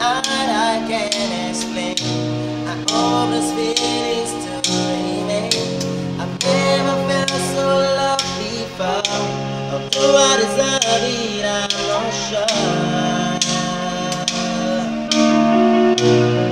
I can't explain. I hopeless feeling's to remain. I've never felt so loved before. Although I deserve it, I'm not sure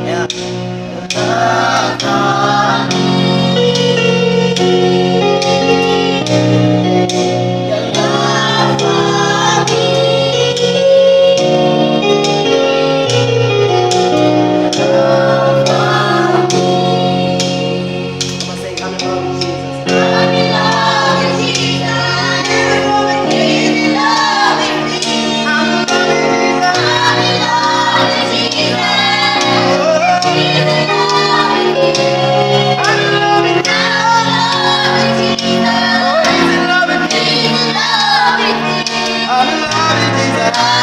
Everybody needs a